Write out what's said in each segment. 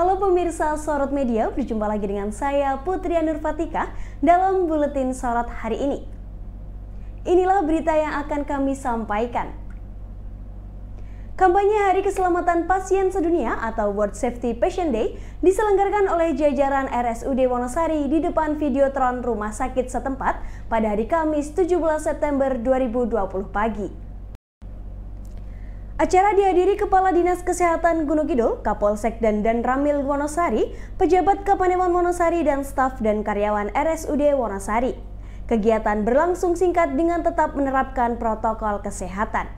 Halo pemirsa Sorot Media, berjumpa lagi dengan saya Putri Anur Fatika dalam Buletin Sorot hari ini. Inilah berita yang akan kami sampaikan. Kampanye Hari Keselamatan Pasien Sedunia atau World Safety Patient Day diselenggarakan oleh jajaran RSUD Wonosari di depan Videotron Rumah Sakit setempat pada hari Kamis 17 September 2020 pagi. Acara dihadiri Kepala Dinas Kesehatan Gunung Kidul, Kapolsek dan Dan Ramil Wonosari, pejabat Kapanewan Wonosari dan staf dan karyawan RSUD Wonosari. Kegiatan berlangsung singkat dengan tetap menerapkan protokol kesehatan.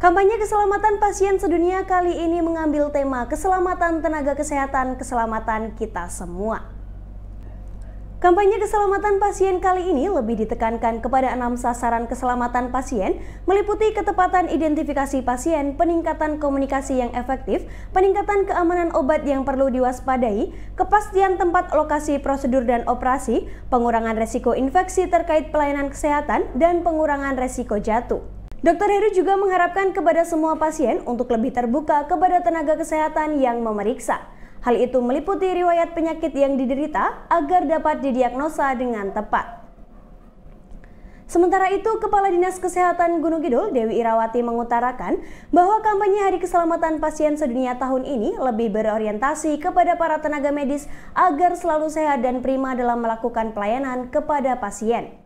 Kampanye keselamatan pasien sedunia kali ini mengambil tema keselamatan tenaga kesehatan, keselamatan kita semua. Kampanye keselamatan pasien kali ini lebih ditekankan kepada enam sasaran keselamatan pasien, meliputi ketepatan identifikasi pasien, peningkatan komunikasi yang efektif, peningkatan keamanan obat yang perlu diwaspadai, kepastian tempat lokasi prosedur dan operasi, pengurangan resiko infeksi terkait pelayanan kesehatan, dan pengurangan resiko jatuh. Dr. Heru juga mengharapkan kepada semua pasien untuk lebih terbuka kepada tenaga kesehatan yang memeriksa Hal itu meliputi riwayat penyakit yang diderita agar dapat didiagnosa dengan tepat. Sementara itu, Kepala Dinas Kesehatan Gunung Kidul, Dewi Irawati mengutarakan bahwa kampanye Hari Keselamatan Pasien Sedunia tahun ini lebih berorientasi kepada para tenaga medis agar selalu sehat dan prima dalam melakukan pelayanan kepada pasien.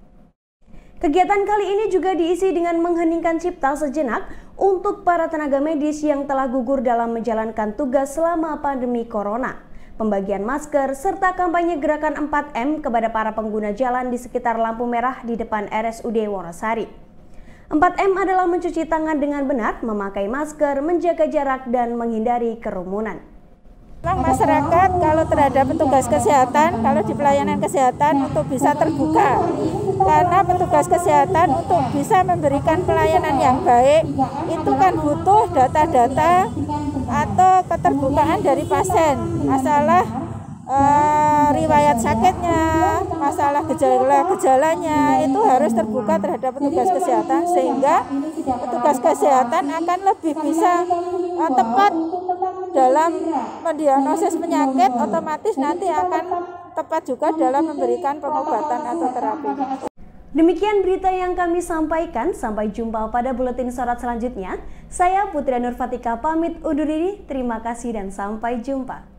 Kegiatan kali ini juga diisi dengan mengheningkan cipta sejenak untuk para tenaga medis yang telah gugur dalam menjalankan tugas selama pandemi corona. Pembagian masker serta kampanye gerakan 4M kepada para pengguna jalan di sekitar lampu merah di depan RSUD Wonosari. 4M adalah mencuci tangan dengan benar, memakai masker, menjaga jarak, dan menghindari kerumunan. Masyarakat kalau terhadap petugas kesehatan, kalau di pelayanan kesehatan untuk bisa terbuka. Karena petugas kesehatan untuk bisa memberikan pelayanan yang baik itu kan butuh data-data atau keterbukaan dari pasien. Masalah uh, riwayat sakitnya masalah gejala-gejalanya itu harus terbuka terhadap petugas kesehatan sehingga petugas kesehatan akan lebih bisa uh, tepat dalam mendiagnosis penyakit otomatis nanti akan tepat juga dalam memberikan pengobatan atau terapi. Demikian berita yang kami sampaikan. Sampai jumpa pada buletin sorot selanjutnya. Saya Putri Nur Fatika pamit undur diri. Terima kasih dan sampai jumpa.